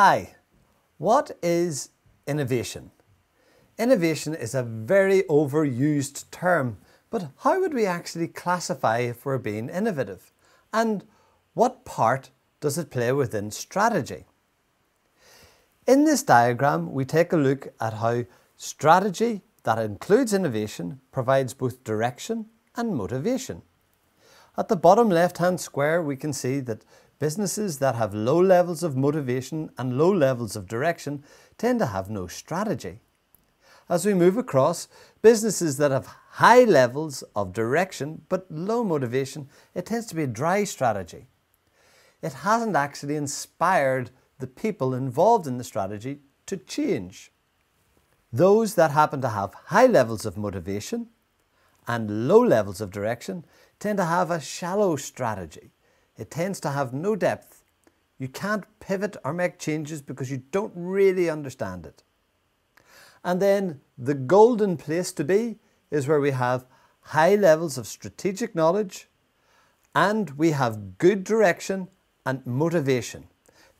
Hi, what is innovation? Innovation is a very overused term, but how would we actually classify if we're being innovative? And what part does it play within strategy? In this diagram, we take a look at how strategy that includes innovation provides both direction and motivation. At the bottom left-hand square, we can see that Businesses that have low levels of motivation and low levels of direction tend to have no strategy. As we move across, businesses that have high levels of direction but low motivation, it tends to be a dry strategy. It hasn't actually inspired the people involved in the strategy to change. Those that happen to have high levels of motivation and low levels of direction tend to have a shallow strategy. It tends to have no depth. You can't pivot or make changes because you don't really understand it. And then the golden place to be is where we have high levels of strategic knowledge and we have good direction and motivation.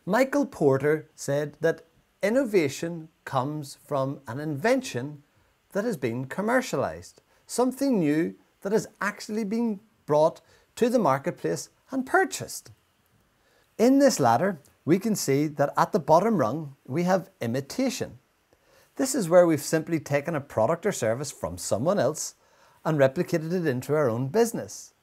Michael Porter said that innovation comes from an invention that has been commercialized, something new that has actually been brought to the marketplace and purchased. In this ladder, we can see that at the bottom rung, we have imitation. This is where we've simply taken a product or service from someone else and replicated it into our own business.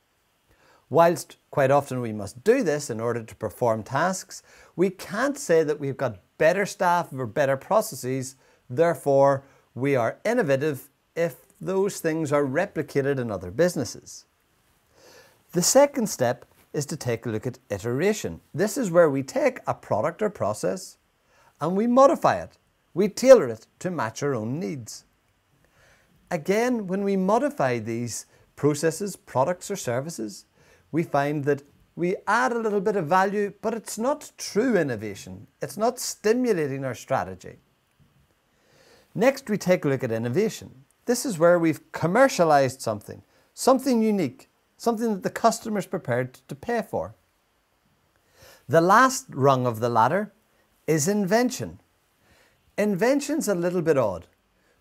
Whilst quite often we must do this in order to perform tasks, we can't say that we've got better staff or better processes, therefore we are innovative if those things are replicated in other businesses. The second step is to take a look at iteration. This is where we take a product or process and we modify it. We tailor it to match our own needs. Again, when we modify these processes, products or services, we find that we add a little bit of value, but it's not true innovation. It's not stimulating our strategy. Next, we take a look at innovation. This is where we've commercialized something, something unique, something that the customer is prepared to pay for. The last rung of the ladder is invention. Invention's a little bit odd.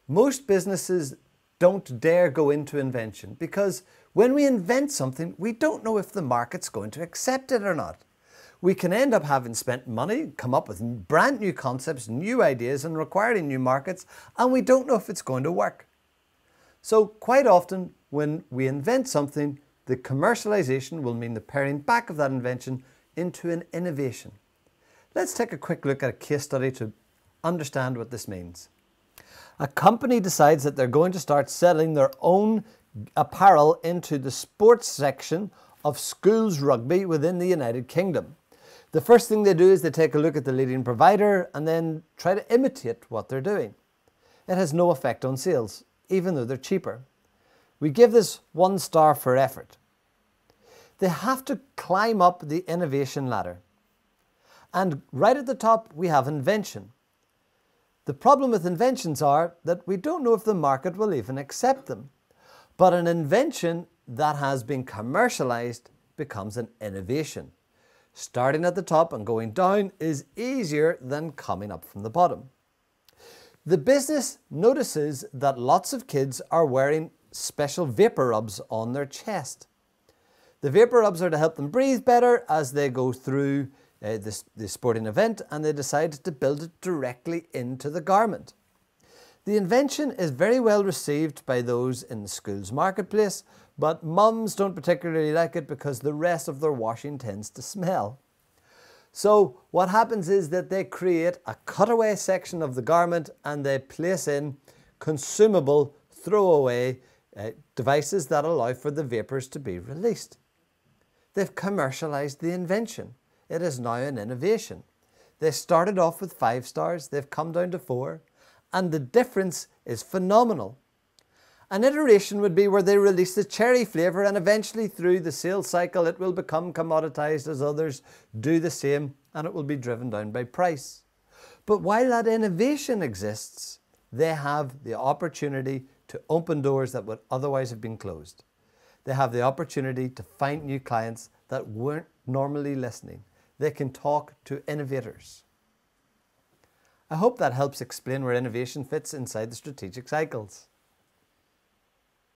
Most businesses don't dare go into invention because when we invent something, we don't know if the market's going to accept it or not. We can end up having spent money, come up with brand new concepts, new ideas, and requiring new markets, and we don't know if it's going to work. So, quite often, when we invent something, the commercialization will mean the paring back of that invention into an innovation. Let's take a quick look at a case study to understand what this means. A company decides that they're going to start selling their own apparel into the sports section of schools rugby within the United Kingdom. The first thing they do is they take a look at the leading provider and then try to imitate what they're doing. It has no effect on sales, even though they're cheaper. We give this one star for effort. They have to climb up the innovation ladder. And right at the top, we have invention. The problem with inventions are that we don't know if the market will even accept them. But an invention that has been commercialized becomes an innovation. Starting at the top and going down is easier than coming up from the bottom. The business notices that lots of kids are wearing special vapor rubs on their chest. The vapor rubs are to help them breathe better as they go through uh, this, this sporting event and they decided to build it directly into the garment. The invention is very well received by those in the school's marketplace, but mums don't particularly like it because the rest of their washing tends to smell. So what happens is that they create a cutaway section of the garment and they place in consumable throwaway uh, devices that allow for the vapours to be released. They've commercialised the invention. It is now an innovation. They started off with five stars, they've come down to four, and the difference is phenomenal. An iteration would be where they release the cherry flavour and eventually through the sales cycle it will become commoditised as others do the same and it will be driven down by price. But while that innovation exists, they have the opportunity to open doors that would otherwise have been closed. They have the opportunity to find new clients that weren't normally listening. They can talk to innovators. I hope that helps explain where innovation fits inside the strategic cycles.